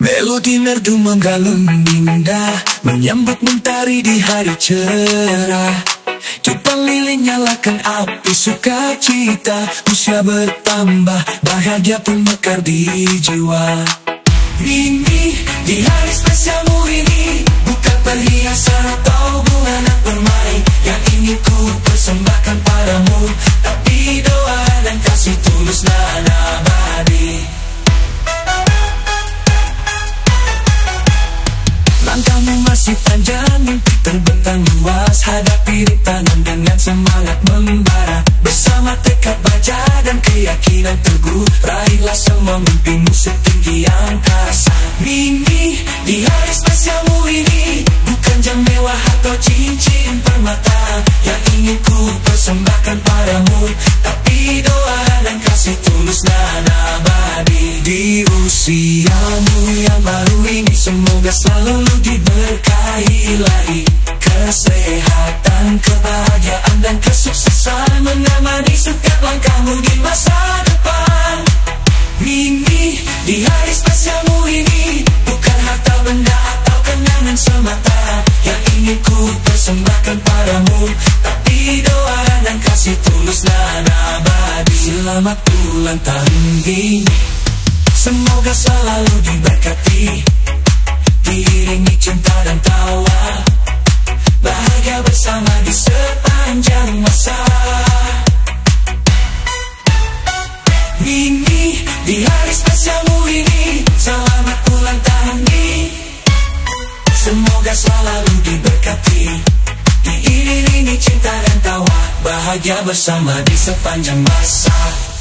Melodi merdu menggalung indah Menyambut mentari di hari cerah. Cupang lilin nyalakan api sukacita Usia bertambah, bahagia pun mekar di jiwa. Ini, di hari spesialmu ini Bukan perhiasan atau bunga nak bermain. Yang ingin ku persembahkan padamu Tapi doa dan kasih tulus dan masih panjang, mimpi terbentang luas Hadapi rintangan dengan semangat membara. Bersama tekad baja dan keyakinan teguh. Raihlah semua mimpimu setinggi angkasa. Mimpi di hari spesialmu ini. Bukan jam mewah atau cincin permata. Yang ingin ku persembahkan Usiamu yang baru ini Semoga selalu diberkahi ilahi Kesehatan, kebahagiaan dan kesuksesan Menemani setiap langkahmu di masa depan. Mimpi di hari spesialmu ini Bukan harta benda atau kenangan semata. Yang ingin ku persembahkan padamu Tapi doa dan kasih tulus dan abadi. Selamat ulang tahun ini Semoga selalu diberkati. Diiringi cinta dan tawa. Bahagia bersama di sepanjang masa. Ini di hari spesialmu ini Selamat ulang tahun ini Semoga selalu diberkati. Diiringi cinta dan tawa. Bahagia bersama di sepanjang masa